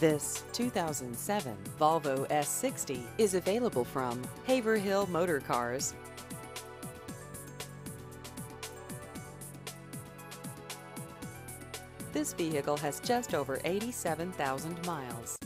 This 2007 Volvo S60 is available from Haverhill Motor Cars. This vehicle has just over 87,000 miles.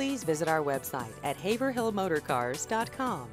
Please visit our website at haverhillmotorcars.com.